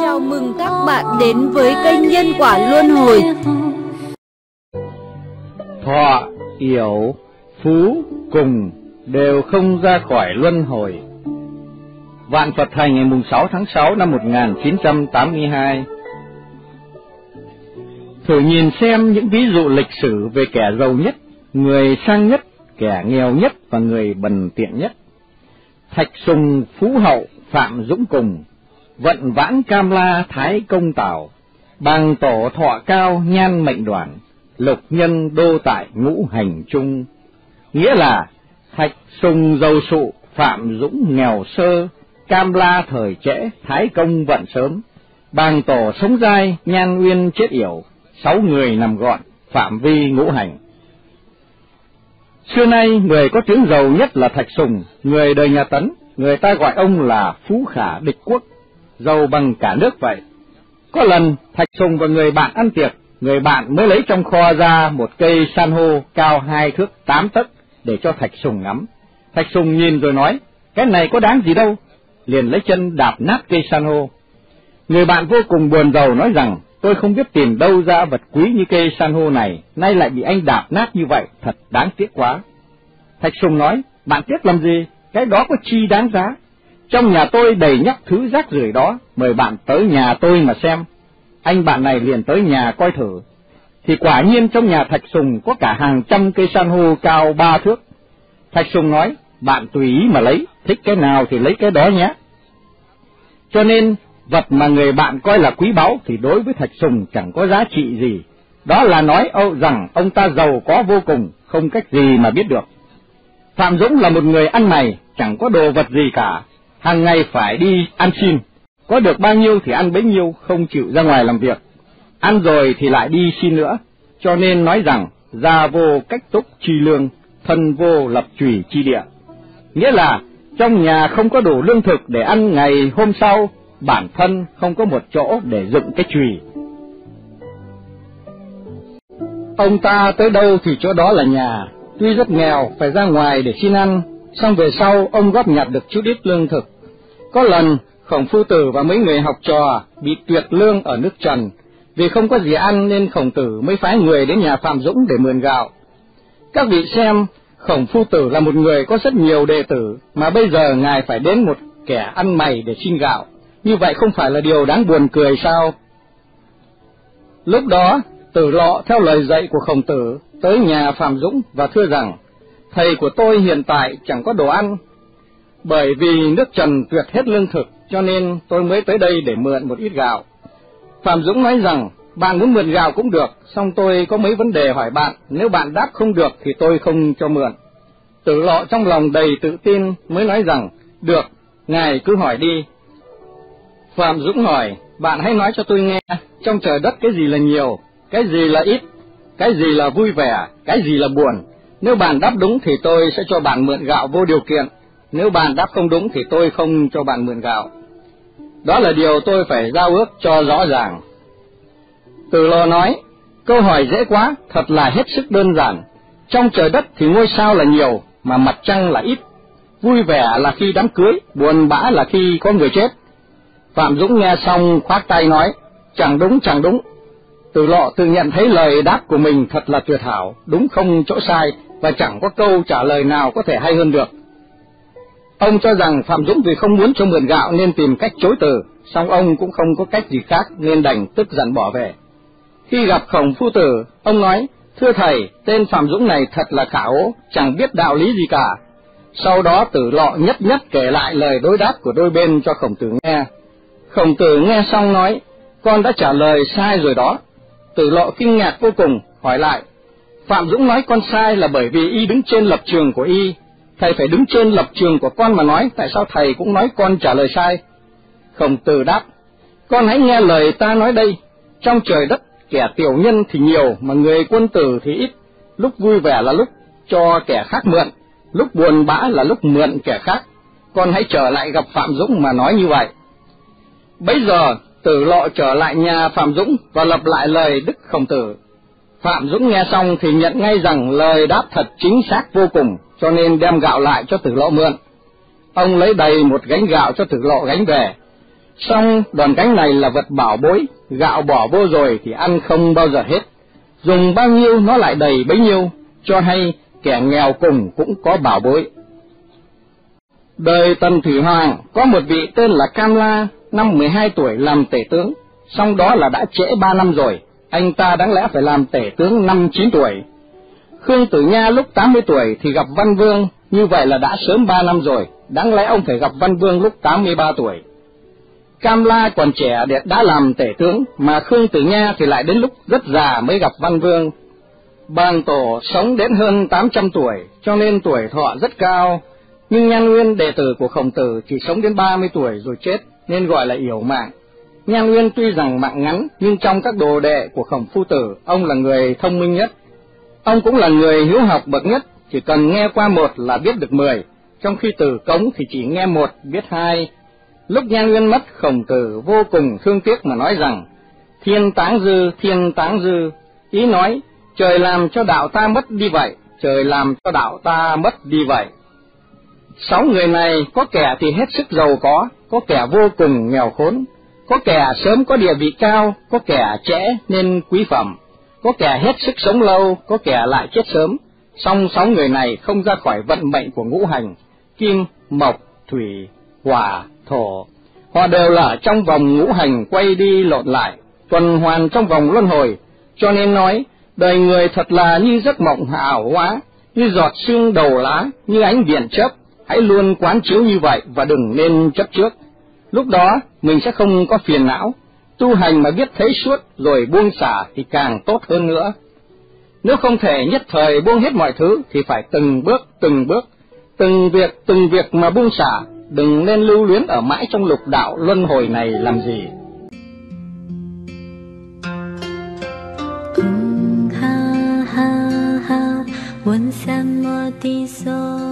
Chào mừng các bạn đến với kênh Nhân Quả Luân Hồi. Thọ, yểu, phú, cùng đều không ra khỏi luân hồi. Vạn Phật Thành ngày 6 tháng 6 năm 1982 Thử nhìn xem những ví dụ lịch sử về kẻ giàu nhất, người sang nhất, kẻ nghèo nhất và người bần tiện nhất. Thạch Sùng Phú Hậu Phạm Dũng Cùng, Vận Vãn Cam La Thái Công Tảo, Bàng Tổ Thọ Cao Nhan Mệnh Đoàn, Lục Nhân Đô Tại Ngũ Hành Trung. Nghĩa là Thạch Sùng Dầu Sụ Phạm Dũng Nghèo Sơ, Cam La Thời Trễ Thái Công Vận Sớm, Bàng Tổ Sống Dai Nhan Uyên Chết Yểu, sáu người nằm gọn, phạm vi ngũ hành. Xưa nay, người có tiếng giàu nhất là Thạch Sùng, người đời nhà Tấn, người ta gọi ông là Phú Khả Địch Quốc, giàu bằng cả nước vậy. Có lần, Thạch Sùng và người bạn ăn tiệc, người bạn mới lấy trong kho ra một cây san hô cao hai thước tám tấc để cho Thạch Sùng ngắm. Thạch Sùng nhìn rồi nói, cái này có đáng gì đâu, liền lấy chân đạp nát cây san hô. Người bạn vô cùng buồn rầu nói rằng, tôi không biết tìm đâu ra vật quý như cây san hô này, nay lại bị anh đạp nát như vậy, thật đáng tiếc quá. Thạch Sùng nói, bạn tiếc làm gì, cái đó có chi đáng giá. Trong nhà tôi đầy nhắc thứ rác rưởi đó, mời bạn tới nhà tôi mà xem. Anh bạn này liền tới nhà coi thử. Thì quả nhiên trong nhà Thạch Sùng có cả hàng trăm cây san hô cao ba thước. Thạch Sùng nói, bạn tùy ý mà lấy, thích cái nào thì lấy cái đó nhé. Cho nên, vật mà người bạn coi là quý báu thì đối với Thạch Sùng chẳng có giá trị gì. Đó là nói âu rằng ông ta giàu có vô cùng, không cách gì mà biết được. Phạm Dũng là một người ăn mày, chẳng có đồ vật gì cả, hàng ngày phải đi ăn xin, có được bao nhiêu thì ăn bấy nhiêu, không chịu ra ngoài làm việc. Ăn rồi thì lại đi xin nữa, cho nên nói rằng gia vô cách túc chi lương, thân vô lập trùy chi địa. Nghĩa là trong nhà không có đủ lương thực để ăn ngày hôm sau, bản thân không có một chỗ để dựng cái chùy. Ông ta tới đâu thì chỗ đó là nhà, tuy rất nghèo phải ra ngoài để xin ăn, xong về sau ông góp nhặt được chút ít lương thực. Có lần Khổng Phu Tử và mấy người học trò bị tuyệt lương ở nước Trần, vì không có gì ăn nên Khổng Tử mới phái người đến nhà Phạm Dũng để mượn gạo. Các vị xem, Khổng Phu Tử là một người có rất nhiều đệ tử, mà bây giờ ngài phải đến một kẻ ăn mày để xin gạo, như vậy không phải là điều đáng buồn cười sao? Lúc đó, Tử Lọ theo lời dạy của Khổng Tử tới nhà Phạm Dũng và thưa rằng, thầy của tôi hiện tại chẳng có đồ ăn, bởi vì nước Trần tuyệt hết lương thực, cho nên tôi mới tới đây để mượn một ít gạo. Phạm Dũng nói rằng, bạn muốn mượn gạo cũng được, song tôi có mấy vấn đề hỏi bạn, nếu bạn đáp không được thì tôi không cho mượn. Tử lọ trong lòng đầy tự tin mới nói rằng, được, ngài cứ hỏi đi. Phạm Dũng hỏi, bạn hãy nói cho tôi nghe, trong trời đất cái gì là nhiều, cái gì là ít, cái gì là vui vẻ, cái gì là buồn. Nếu bạn đáp đúng thì tôi sẽ cho bạn mượn gạo vô điều kiện, nếu bạn đáp không đúng thì tôi không cho bạn mượn gạo. Đó là điều tôi phải giao ước cho rõ ràng. Từ lo nói, câu hỏi dễ quá, thật là hết sức đơn giản. Trong trời đất thì ngôi sao là nhiều, mà mặt trăng là ít. Vui vẻ là khi đám cưới, buồn bã là khi có người chết. Phạm Dũng nghe xong khoát tay nói, chẳng đúng chẳng đúng. Từ lọ tự nhận thấy lời đáp của mình thật là tuyệt hảo, đúng không chỗ sai, và chẳng có câu trả lời nào có thể hay hơn được. Ông cho rằng Phạm Dũng vì không muốn cho mượn gạo nên tìm cách chối từ, song ông cũng không có cách gì khác nên đành tức giận bỏ về. Khi gặp khổng phu tử, ông nói, thưa thầy, tên Phạm Dũng này thật là khả ố, chẳng biết đạo lý gì cả. Sau đó tử lọ nhất nhất kể lại lời đối đáp của đôi bên cho khổng tử nghe. Khổng tử nghe xong nói, con đã trả lời sai rồi đó. Tử lọ kinh ngạc vô cùng, hỏi lại, Phạm Dũng nói con sai là bởi vì y đứng trên lập trường của y, thầy phải đứng trên lập trường của con mà nói, tại sao thầy cũng nói con trả lời sai? Khổng tử đáp, con hãy nghe lời ta nói đây, trong trời đất kẻ tiểu nhân thì nhiều, mà người quân tử thì ít, lúc vui vẻ là lúc cho kẻ khác mượn, lúc buồn bã là lúc mượn kẻ khác, con hãy trở lại gặp Phạm Dũng mà nói như vậy. Bây giờ, tử lộ trở lại nhà Phạm Dũng và lặp lại lời Đức Khổng Tử. Phạm Dũng nghe xong thì nhận ngay rằng lời đáp thật chính xác vô cùng, cho nên đem gạo lại cho tử lộ mượn. ông lấy đầy một gánh gạo cho tử lộ gánh về. Xong đoàn gánh này là vật bảo bối, gạo bỏ vô rồi thì ăn không bao giờ hết. Dùng bao nhiêu nó lại đầy bấy nhiêu, cho hay kẻ nghèo cùng cũng có bảo bối. Đời Tần Thủy Hoàng có một vị tên là Cam La, năm 12 tuổi làm tể tướng, song đó là đã trễ ba năm rồi, anh ta đáng lẽ phải làm tể tướng năm 9 tuổi. Khương Tử Nha lúc 80 tuổi thì gặp Văn Vương, như vậy là đã sớm ba năm rồi, đáng lẽ ông phải gặp Văn Vương lúc 83 tuổi. Cam La còn trẻ để đã làm tể tướng, mà Khương Tử Nha thì lại đến lúc rất già mới gặp Văn Vương. Bàn tổ sống đến hơn 800 tuổi, cho nên tuổi thọ rất cao, nhưng Nhan Nguyên đệ tử của Khổng Tử chỉ sống đến 30 tuổi rồi chết, nên gọi là yểu mạng. Nhan Nguyên tuy rằng mạng ngắn, nhưng trong các đồ đệ của Khổng Phu Tử, ông là người thông minh nhất. Ông cũng là người hiếu học bậc nhất, chỉ cần nghe qua một là biết được mười, trong khi Tử Cống thì chỉ nghe một, biết hai. Lúc Nhan Nguyên mất, Khổng Tử vô cùng thương tiếc mà nói rằng, thiên táng dư, thiên táng dư, ý nói, trời làm cho đạo ta mất đi vậy, trời làm cho đạo ta mất đi vậy. Sáu người này có kẻ thì hết sức giàu có, có kẻ vô cùng nghèo khốn, có kẻ sớm có địa vị cao, có kẻ trễ nên quý phẩm, có kẻ hết sức sống lâu, có kẻ lại chết sớm. Song sáu người này không ra khỏi vận mệnh của ngũ hành, kim, mộc, thủy, hỏa, thổ. Họ đều là ở trong vòng ngũ hành quay đi lộn lại, tuần hoàn trong vòng luân hồi, cho nên nói, đời người thật là như giấc mộng ảo hóa, như giọt sương đầu lá, như ánh biển chớp, hãy luôn quán chiếu như vậy và đừng nên chấp trước. Lúc đó mình sẽ không có phiền não, tu hành mà biết thấy suốt rồi buông xả thì càng tốt hơn nữa. Nếu không thể nhất thời buông hết mọi thứ thì phải từng bước từng bước, từng việc từng việc mà buông xả, đừng nên lưu luyến ở mãi trong lục đạo luân hồi này làm gì. ha ha ha, 问什么的说？